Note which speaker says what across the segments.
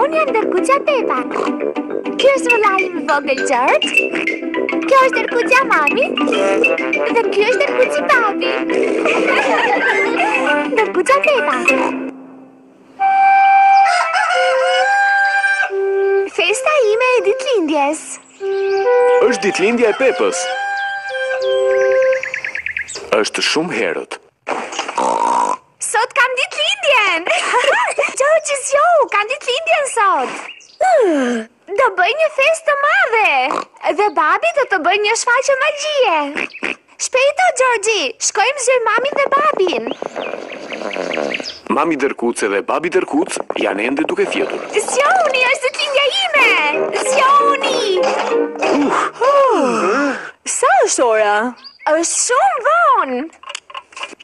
Speaker 1: Unë jam dërkucja Pepa. Ky është vëllai im i vogël George. Kjo është dërkucja mami. Dhe ky është dërkuci babi. Dërkucja Pepa. Festa ime e ditëlindjes.
Speaker 2: Është ditëlindja e Pepës. Është shumë herët.
Speaker 1: Sot kam ditëlindjen! Gjorgji, zgjohu, kam ditëlindjen sot! Do bëj një festë të madhe! Dhe babi do të bëjë një shfaqje magjie! Shpejto, Gjorgji, shkojmë zgjojmë mamin dhe babin!
Speaker 2: Mami dërkuce dhe babi dërkuc janë ende duke fjetur.
Speaker 1: Zgjohuni, është ditëlindja ime! Zjoni! Uh!
Speaker 3: Sa është ora?
Speaker 1: Është shumë vonë!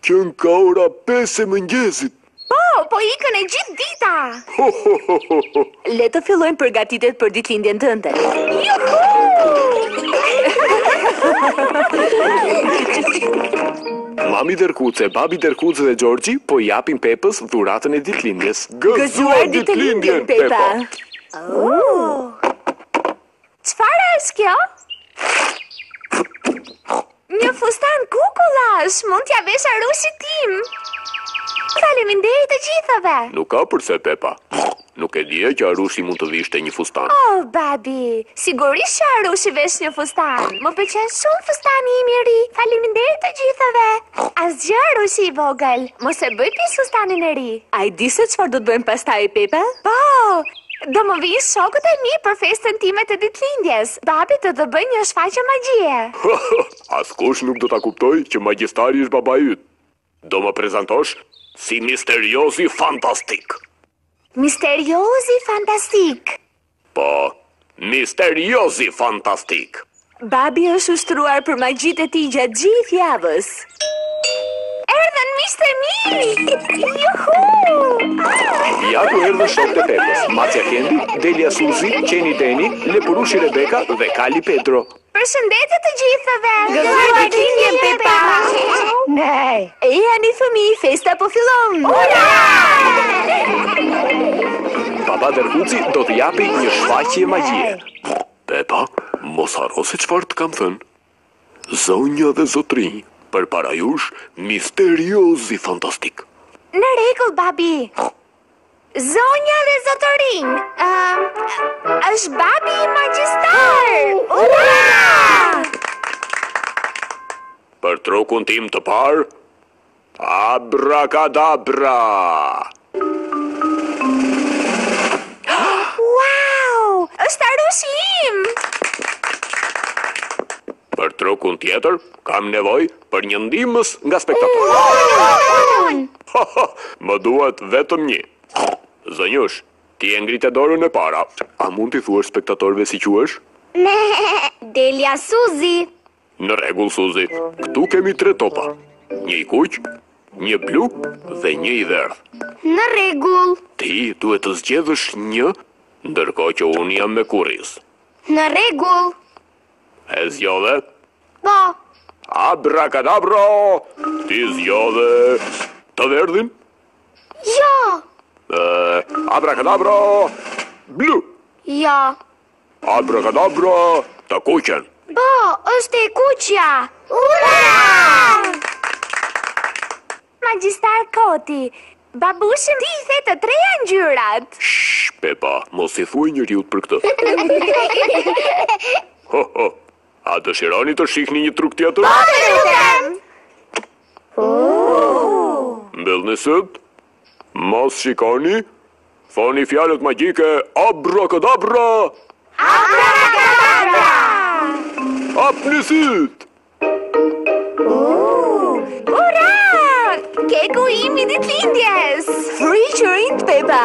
Speaker 2: Qenka ora pesë e mëngjesit.
Speaker 1: Po, po ikën e gjithë dita. Ho, ho, ho, ho, ho.
Speaker 3: Le të fillojmë përgatitjet për ditëlindjen tënde.
Speaker 2: Mami Dërkuce, Babi Dërkuc dhe Gjorgji po i japin Pepës dhuratën e ditëlindjes.
Speaker 3: Gëzuar ditëlindjen, Pepa!
Speaker 1: Çfarë është kjo? Një fustan kukullash, mund t'ia vesh arushit tim. Faleminderit të gjithëve.
Speaker 2: Nuk ka përse Pepa. Nuk e dija që Arushi mund të vishte një fustan.
Speaker 1: Oh, babi, sigurisht që Arushi vesh një fustan. Më pëlqen shumë fustani im i ri. Faleminderit të gjithëve. Asgjë Arushi i vogël. Mos e bëj pis fustanin e ri.
Speaker 3: A e di se çfarë do të bëjmë pastaj Pepa?
Speaker 1: Po, Do më vijnë shokët e mi për festën time të ditëlindjes! Babi do të bëjë një shfaqje magjie! Ho ho!
Speaker 2: Askush nuk do ta kuptojë që magjistari është babai yt! Do më prezantosh si Misteriozi Fantastik!
Speaker 1: Misteriozi Fantastik!
Speaker 2: Po, Misteriozi Fantastik!
Speaker 3: Babi është ushtruar për magjitë e tij gjatë gjithë javës.
Speaker 1: Erdhën miqtë e mi! Juhu! Ah!
Speaker 2: Ja ku erdhën shokët e Pepës. Macja Kendi, Delia Suzi, Qeni Deni, Lepurushi Rebeka dhe Kali Pedro.
Speaker 1: Përshëndetje të gjithëve!
Speaker 3: Gëzuar ditëlindjen Pepa!
Speaker 1: Nej!
Speaker 3: Ejani fëmijë, festa po fillon! Ura!
Speaker 2: Baba Dërkuci do të japi një shfaqje magjie. Pepa, mos harro se çfarë të kam thënë. Zonja dhe zotërinj, përpara jush misteriozi fantastik.
Speaker 1: Në rregull, babi. Zonja dhe zotërinj, uh, është babi magjistar! Ura!
Speaker 2: Për trukun tim të parë, Abrakadabra!
Speaker 1: Wow! Është arushi im!
Speaker 2: Për trukun tjetër, kam nevojë për një ndihmës nga spektatorët. Më duhet vetëm një. Zonjushë, ti e ngrite dorën e para. A mund t'i thuash spektatorëve si quhesh?
Speaker 1: Delja Suzi!
Speaker 2: Në rregull, Suzi. Këtu kemi tre topa. Një i kuq, një blu dhe një i verdhë.
Speaker 1: Në rregull.
Speaker 2: Ti duhet të zgjedhësh një, ndërkohë që unë jam me kurriz.
Speaker 1: Në rregull.
Speaker 2: E zgjodhe?
Speaker 1: Po.
Speaker 2: Abrakadabra! Ti zgjodhe të verdhin?
Speaker 1: Jo.
Speaker 2: Abrakadabra! Blu.
Speaker 1: Jo.
Speaker 2: Abrakadabra, të kuqen.
Speaker 1: Po, është e kuqja. Ura! Magjistar Koti, babush, ti i the të treja ngjyrat.
Speaker 2: Shh, Pepa, mos i thuaj njeriut për këtë. Ho ho. A dëshironi të shihni një truk tjetër?
Speaker 1: Po, të lutem.
Speaker 2: Mbyllni sytë. Mos shikoni, thoni fjalët magjike abrakadabra!
Speaker 1: Abrakadabra!
Speaker 2: Hapni sytë!
Speaker 1: Ura! Keku im i ditëlindjes!
Speaker 3: Fryji qirinjtë, Pepa!